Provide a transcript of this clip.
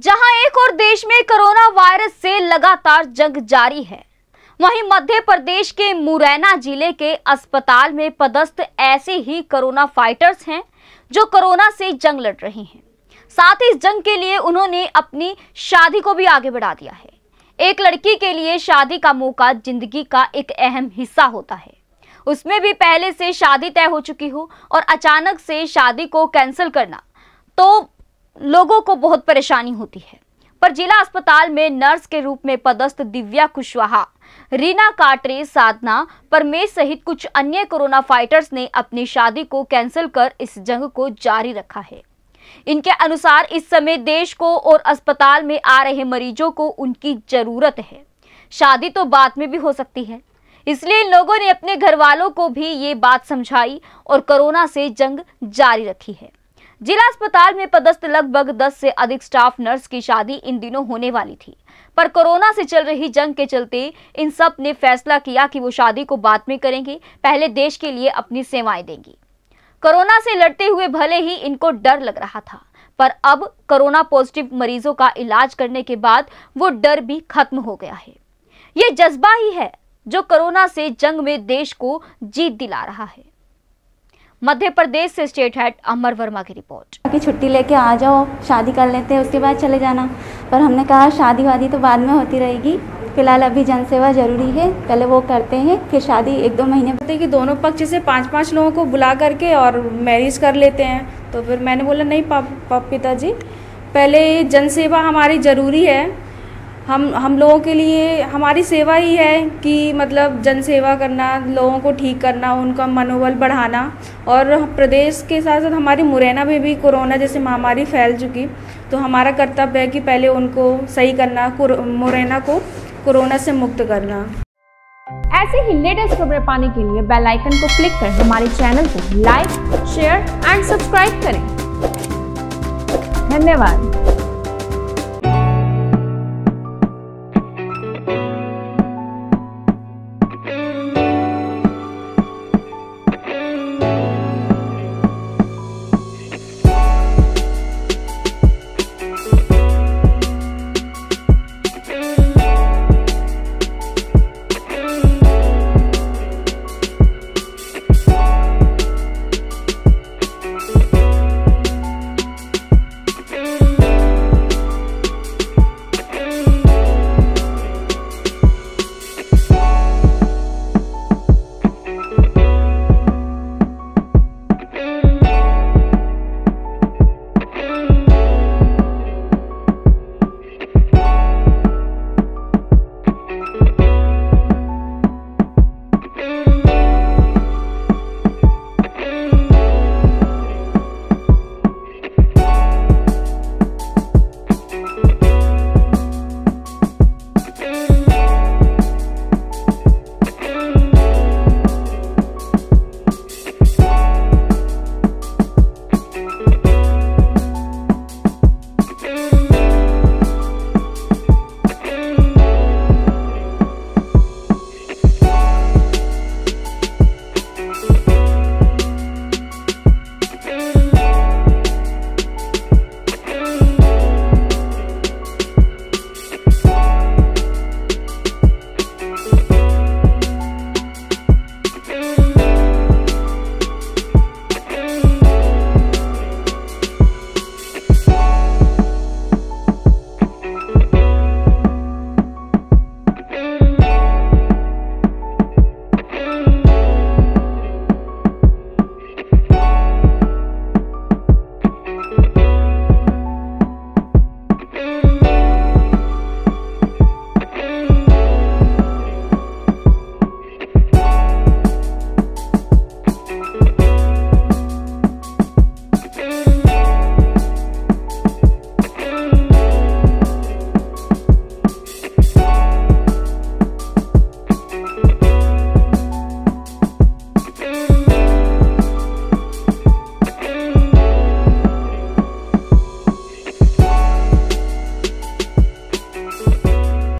जहाँ एक और देश में कोरोना वायरस से लगातार जंग जारी है। वहीं मध्य प्रदेश के मुरैना ज़िले के अस्पताल में पदस्थ ऐसे ही कोरोना फाइटर्स हैं जो कोरोना से जंग लड़ रहे हैं। साथ ही इस जंग के लिए उन्होंने अपनी शादी को भी आगे बढ़ा दिया है। एक लड़की के लिए शादी का मौका ज़िंदगी का एक अहम हिस्सा होता है। उसमें भी पहले से शादी तय हो चुकी हो और अचानक से शादी को कैंसिल करना तो लोगों को बहुत परेशानी होती है। पर जिला अस्पताल में नर्स के रूप में पदस्थ दिव्या कुशवाहा, रीना काटरे साधना, परमेश सहित कुछ अन्य कोरोना फाइटर्स ने अपनी शादी को कैंसिल कर इस जंग को जारी रखा है। इनके अनुसार इस समय देश को और अस्पताल में आ रहे मरीजों को उनकी ज़रूरत है। शादी तो बाद में भी हो सकती है। इसलिए इन लोगों ने अपने घर वालों को भी ये बात समझाई और कोरोना से जंग जारी रखी है। जिला अस्पताल में पदस्थ लगभग 10 से अधिक स्टाफ नर्स की शादी इन दिनों होने वाली थी। पर कोरोना से चल रही जंग के चलते इन सबने फैसला किया कि वो शादी को बाद में करेंगे, पहले देश के लिए अपनी सेवाएँ देंगी। कोरोना से लड़ते हुए भले ही इनको डर लग रहा था, पर अब कोरोना पॉजिटिव मरीजों का इलाज करने के बाद वो डर भी खत्म हो गया है। ये जज्बा ही है जो कोरोना से जंग में देश को जीत दिला रहा है। मध्य प्रदेश से स्टेट हेड अमर वर्मा की रिपोर्ट। कि छुट्टी लेके आ जाओ शादी कर लेते हैं उसके बाद चले जाना। पर हमने कहा शादी वादी तो बाद में होती रहेगी। फ़िलहाल अभी जनसेवा ज़रूरी है पहले वो करते हैं फिर शादी एक दो महीने बताइए कि दोनों पक्ष से पाँच पाँच लोगों को बुला करके और मैरिज कर लेते हैं। तो फिर मैंने बोला नहीं पाप पिताजी पहले जनसेवा हमारी ज़रूरी है हम हम लोगों के लिए हमारी सेवा ही है कि मतलब जन सेवा करना, लोगों को ठीक करना, उनका मनोबल बढ़ाना और प्रदेश के साथ साथ हमारी मुरैना में भी कोरोना जैसे महामारी फैल चुकी। तो हमारा कर्तव्य है कि पहले उनको सही करना मुरैना को कोरोना से मुक्त करना। ऐसे ही लेटेस्ट खबरें पाने के लिए बेल आइकन को क्लिक कर हमारे चैनल को लाइक, शेयर एंड सब्सक्राइब करें। धन्यवाद।